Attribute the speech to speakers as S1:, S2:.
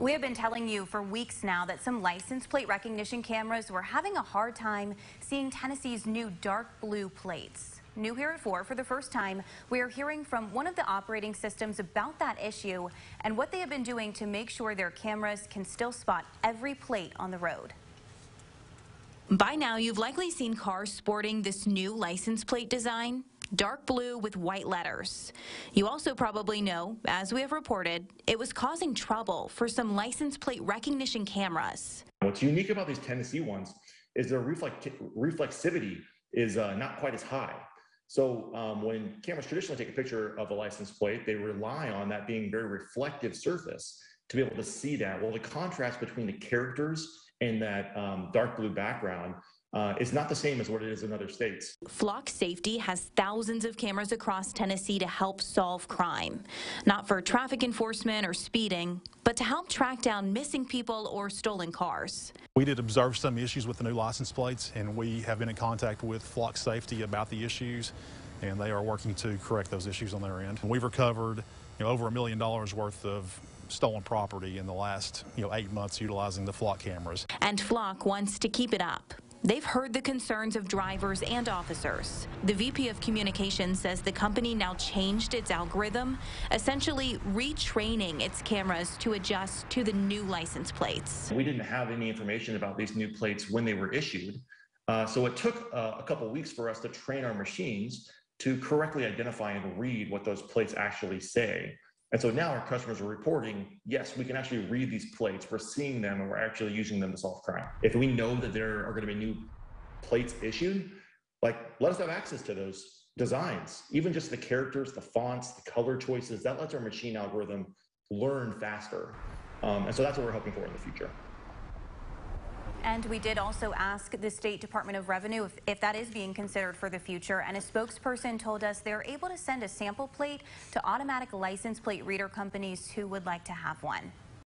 S1: We have been telling you for weeks now that some license plate recognition cameras were having a hard time seeing Tennessee's new dark blue plates. New here at 4 for the first time, we are hearing from one of the operating systems about that issue and what they have been doing to make sure their cameras can still spot every plate on the road. By now, you've likely seen cars sporting this new license plate design dark blue with white letters. You also probably know, as we have reported, it was causing trouble for some license plate recognition cameras.
S2: What's unique about these Tennessee ones is their reflect reflexivity is uh, not quite as high. So um, when cameras traditionally take a picture of a license plate, they rely on that being very reflective surface to be able to see that. Well, the contrast between the characters and that um, dark blue background uh, is not the same as what it is in other states.
S1: Flock Safety has thousands of cameras across Tennessee to help solve crime. Not for traffic enforcement or speeding, but to help track down missing people or stolen cars.
S3: We did observe some issues with the new license plates, and we have been in contact with Flock Safety about the issues, and they are working to correct those issues on their end. We've recovered you know, over a million dollars worth of stolen property in the last you know, eight months utilizing the Flock cameras.
S1: And Flock wants to keep it up. They've heard the concerns of drivers and officers. The VP of Communications says the company now changed its algorithm, essentially retraining its cameras to adjust to the new license plates.
S2: We didn't have any information about these new plates when they were issued. Uh, so it took uh, a couple weeks for us to train our machines to correctly identify and read what those plates actually say. And so now our customers are reporting, yes, we can actually read these plates. We're seeing them and we're actually using them to solve crime. If we know that there are going to be new plates issued, like let us have access to those designs, even just the characters, the fonts, the color choices, that lets our machine algorithm learn faster. Um, and so that's what we're hoping for in the future.
S1: And we did also ask the State Department of Revenue if, if, that is being considered for the future. And a spokesperson told us they're able to send a sample plate to automatic license plate reader companies who would like to have one.